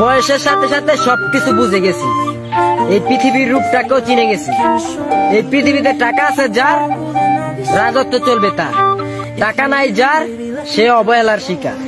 বয়সের সাথে সাথে সবকিছু বুঝে গেছি। এই পৃথিবীর রূপটাকেও চিনে গেছি। এই পৃথিবীতে টাকা আছে যার, রাজত্ব চলবে তার। টাকা নাই যার, সে অবহেলার শিকার।